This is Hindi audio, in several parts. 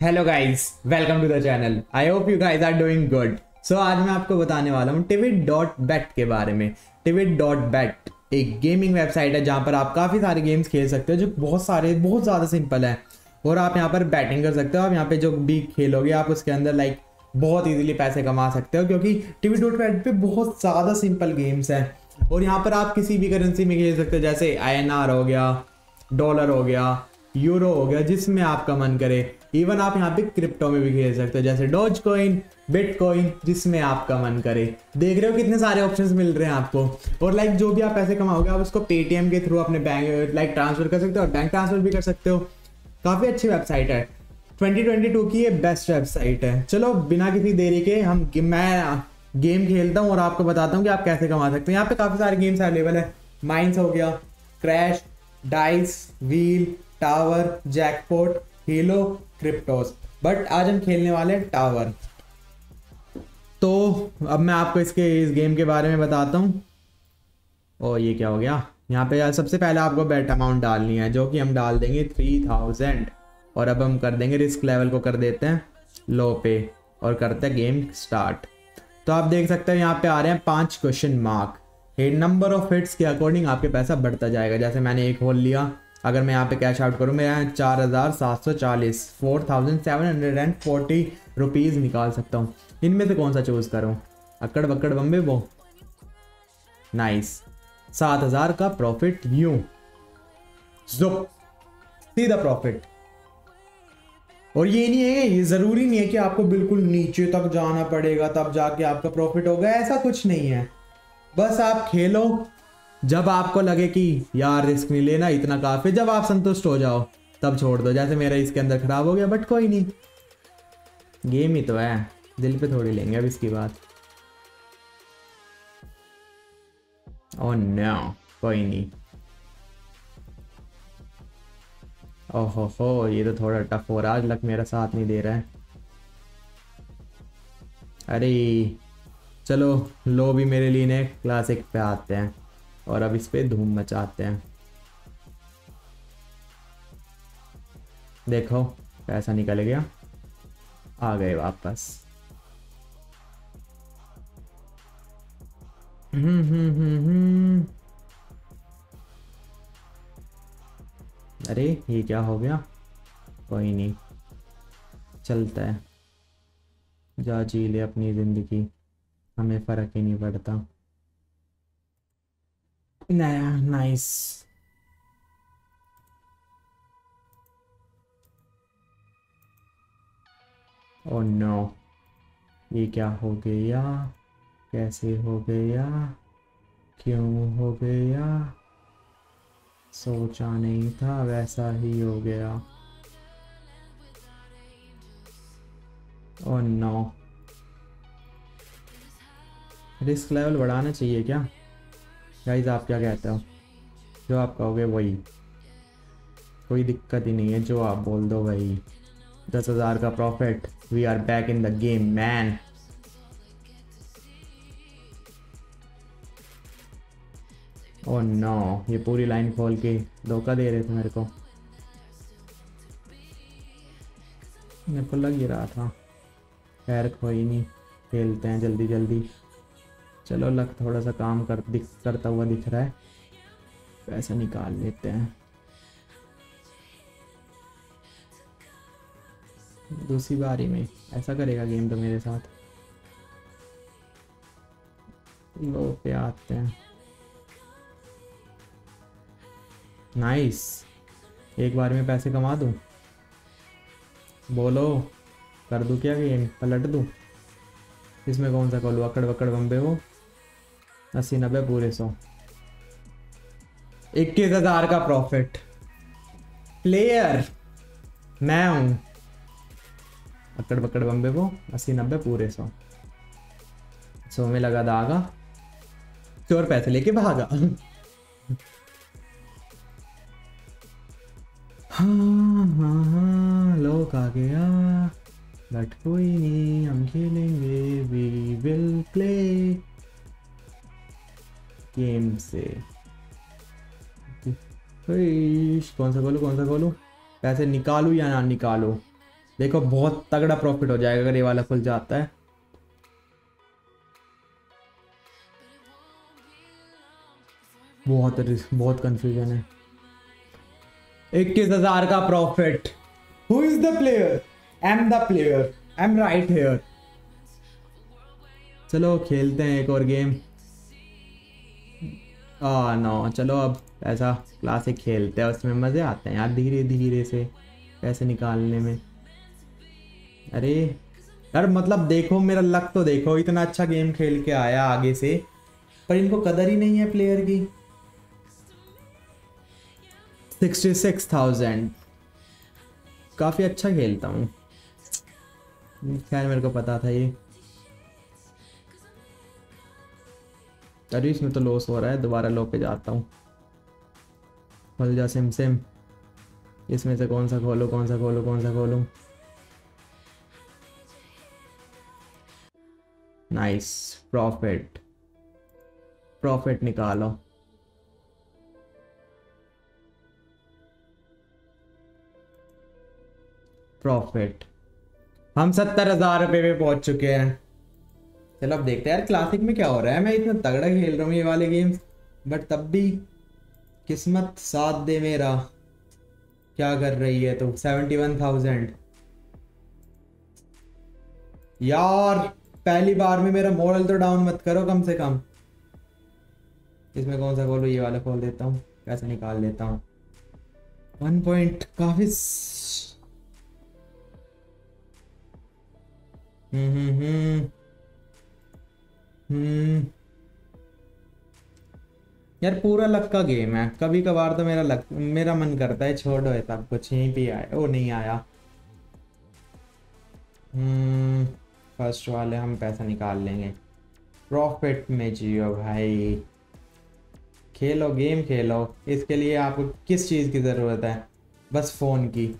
Hello guys welcome to the channel I hope you guys are doing good so आज मैं आपको बताने वाला हूँ टिविट डॉट बैट के बारे में। टिविट डॉट बैट एक गेमिंग वेबसाइट है जहाँ पर आप काफ़ी सारे गेम्स खेल सकते हो, जो बहुत सारे, बहुत ज़्यादा सिंपल है। और आप यहाँ पर बैटिंग कर सकते हो। आप यहाँ पे जो भी खेलोगे, आप उसके अंदर लाइक बहुत ईजिली पैसे कमा सकते हो, क्योंकि टिविट डॉट बैट पर बहुत ज़्यादा सिंपल गेम्स हैं। और यहाँ पर आप किसी भी करेंसी में खेल सकते हो, जैसे INR हो गया डॉलर हो गया यूरो हो गया, जिसमें आपका मन करे। इवन आप यहाँ पे क्रिप्टो में भी खेल सकते हो, जैसे डॉज कॉइन बिटकॉइन जिसमें आपका मन करे। देख रहे हो कितने सारे ऑप्शंस मिल रहे हैं आपको। और लाइक जो भी आप पैसे कमाओगे, आप उसको पेटीएम के थ्रू अपने बैंक लाइक ट्रांसफ़र कर सकते हो और बैंक ट्रांसफ़र भी कर सकते हो। काफ़ी अच्छी वेबसाइट है। 2022 की ये बेस्ट वेबसाइट है। चलो, बिना किसी देरी के हम मैं गेम खेलता हूँ और आपको बताता हूँ कि आप कैसे कमा सकते हैं। यहाँ पे काफ़ी सारे गेम्स अवेलेबल है। माइंस हो गया crash dice wheel tower jackpot hilo cryptos but आज हम खेलने वाले हैं टावर तो अब मैं आपको इसके, इस गेम के बारे में बताता हूँ। ओ ये क्या हो गया? यहाँ पे यार सबसे पहले आपको बेट अमाउंट डालनी है, जो कि हम डाल देंगे थ्री थाउज़ेंड और अब हम कर देंगे रिस्क लेवल को कर देते हैं लो पे, और करते हैं गेम स्टार्ट तो आप देख सकते हैं यहाँ पे आ रहे हैं पाँच question mark number of hits के अकॉर्डिंग आपके पैसा बढ़ता जाएगा। जैसे मैंने एक होल लिया अगर मैं यहाँ पे कैश आउट करूँ, मेरा चार हज़ार सात सौ चालीस four thousand seven hundred and forty rupees निकाल सकता हूँ। इनमें से कौन सा चूज़ करूँ? अकड़ बकड़ बम्बे वो। नाइस सात हज़ार का प्रॉफिट यूँ जुप सीधा प्रॉफिट और ये नहीं है ये ज़रूरी नहीं है कि आपको बिल्कुल नीचे तक जाना पड़ेगा, तब जाके आपका प्रॉफिट होगा, ऐसा कुछ नहीं है। बस आप खेलो जब आपको लगे कि यार रिस्क नहीं लेना, इतना काफ़ी, जब आप संतुष्ट हो जाओ, तब छोड़ दो। जैसे मेरा इसके अंदर खराब हो गया बट कोई नहीं। गेम ही तो है। दिल पे थोड़ी लेंगे अब इसकी बात। ओ नो कोई नहीं। ओहो हो, ये तो थोड़ा टफ हो रहा आज लक मेरा साथ नहीं दे रहा है। अरे, चलो, लो भी मेरे लिए ने क्लासिक पे आते हैं। और अब इस पे धूम मचाते हैं। देखो, पैसा निकल गया। आ गए वापस। हम्म हम्म हम्म हम्म। अरे, ये क्या हो गया? कोई नहीं। चलता है। जा जी ले अपनी ज़िंदगी। हमें फ़र्क ही नहीं पड़ता। नया नाइस ओ नो ये क्या हो गया? कैसे हो गया? क्यों हो गया? सोचा नहीं था, वैसा ही हो गया। ओ नो रिस्क लेवल बढ़ाना चाहिए क्या? गाइज़ आप क्या कहते हो? जो आप कहोगे वही। कोई दिक्कत ही नहीं है, जो आप बोल दो वही। दस हज़ार का profit we are back in the game man oh no ये पूरी लाइन खोल के धोखा दे रहे थे मेरे को। मेरे को लग ही रहा था। खैर, कोई नहीं, खेलते हैं जल्दी जल्दी चलो लग थोड़ा सा काम कर, दिख, करता हुआ दिख रहा है। पैसा निकाल लेते हैं। दूसरी बारी में ऐसा करेगा गेम तो मेरे साथ। लो पे आते हैं। नाइस एक बार में पैसे कमा दूँ? बोलो, कर दूँ क्या गेम पलट दूँ? इसमें कौन सा खोलू अकड़ वकड़ बम्बे वो अस्सी नब्बे पूरे सौ। इक्कीस हज़ार का प्रॉफिट प्लेयर मैं हूँ। अकड़ पकड़ बम्बे को, अस्सी नब्बे पूरे सौ। सौ में लगा दागा। चोर पैसे लेके भागा। हाँ हाँ हाँ लोग आ गया। बट कोई नहीं, हम खेलेंगे वी विल प्ले गेम से। कौन सा खोलू, कौन सा खोलू? पैसे निकालू या ना निकालो? देखो, बहुत तगड़ा प्रॉफिट हो जाएगा अगर ये वाला खुल जाता है। बहुत बहुत कंफ्यूजन है। इक्कीस हज़ार का profit who is the player I am the player I am right here चलो, खेलते हैं एक और गेम आ नो चलो अब ऐसा क्लासिक खेलते हैं, उसमें मज़े आते हैं यार धीरे धीरे से पैसे निकालने में। अरे, यार मतलब देखो, मेरा लक तो देखो, इतना अच्छा गेम खेल के आया आगे से, पर इनको कदर ही नहीं है प्लेयर की। सिक्सटी सिक्स थाउज़ेंड काफ़ी अच्छा खेलता हूँ। खैर, मेरे को पता था ये। अरे इसमें तो लॉस हो रहा है, दोबारा लो पे जाता हूँ। खोल जा सिम सिम इसमें से कौन सा खोलो, कौन सा खोलो, कौन सा खोलूँ? नाइस प्रॉफिट प्रॉफिट निकालो। प्रॉफिट हम सत्तर हज़ार रुपये पे पहुँच चुके हैं। चलो अब देखते हैं यार क्लासिक में क्या हो रहा है? मैं इतना तगड़ा खेल रहा हूँ ये वाले गेम्स बट तब भी किस्मत साथ दे मेरा। क्या कर रही है तो? सेवेंटी वन थाउज़ेंड यार, पहली बार में मेरा मॉडल तो डाउन मत करो कम से कम। इसमें कौन सा खोलो ये वाला खोल देता हूँ कैसे निकाल लेता हूँ। वन पॉइंट काफ़ी हम्म हम्म हम्म। हम्म। यार पूरा लक का गेम है। कभी कभार तो मेरा लक, मेरा मन करता है, छोड़ो है सब कुछ, यहीं पे आया। वो नहीं आया। हम्म फ़र्स्ट वाले हम पैसा निकाल लेंगे। प्रॉफिट में जियो भाई। खेलो गेम खेलो। इसके लिए आपको किस चीज़ की ज़रूरत है? बस फ़ोन की।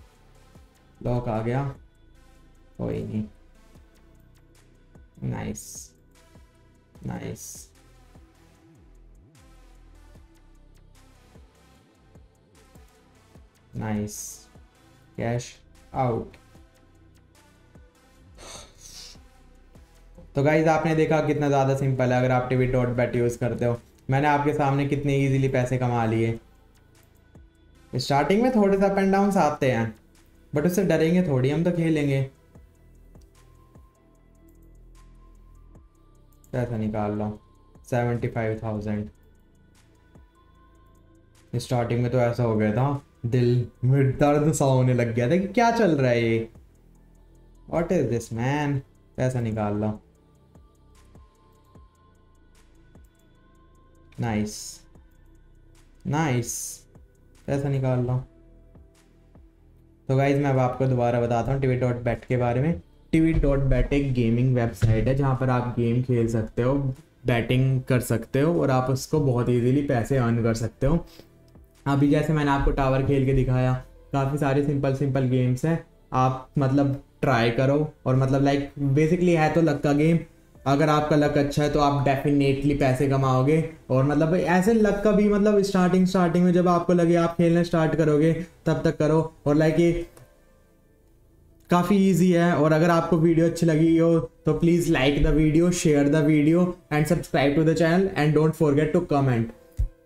लॉक आ गया। कोई नहीं। Nice nice nice cash out तो गाइज़ आपने देखा कितना ज़्यादा सिंपल है, अगर आप टीवी डॉट बैट यूज़ करते हो। मैंने आपके सामने कितने इजीली पैसे कमा लिए। स्टार्टिंग में थोड़े से अप एंड डाउन आते हैं बट उससे डरेंगे थोड़ी, हम तो खेलेंगे। पैसा निकाल लो। Seventy five thousand. स्टार्टिंग में तो ऐसा हो गया था, दिल में दर्द सा होने लग गया था कि क्या चल रहा है ये? वॉट इज़ दिस मैन पैसा निकाल लो। नाइस नाइस पैसा निकाल लो। तो गाइज़ मैं अब आपको दोबारा बताता हूँ टीवी डॉट बैट के बारे में। टीवी डॉट बैट एक गेमिंग वेबसाइट है, जहाँ पर आप गेम खेल सकते हो बैटिंग कर सकते हो और आप उसको बहुत इजीली पैसे अर्न कर सकते हो। अभी जैसे मैंने आपको टावर खेल के दिखाया, काफ़ी सारे सिंपल सिंपल गेम्स हैं। आप मतलब ट्राई करो और मतलब लाइक बेसिकली है तो लक का गेम अगर आपका लक अच्छा है तो आप डेफिनेटली पैसे कमाओगे और मतलब ऐसे लक का भी मतलब स्टार्टिंग स्टार्टिंग में जब आपको लगे आप खेलना स्टार्ट करोगे, तब तक करो। और लाइक ये काफ़ी इजी है और अगर आपको वीडियो अच्छी लगी हो तो please like the video share the video and subscribe to the channel and don't forget to comment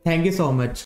thank you so much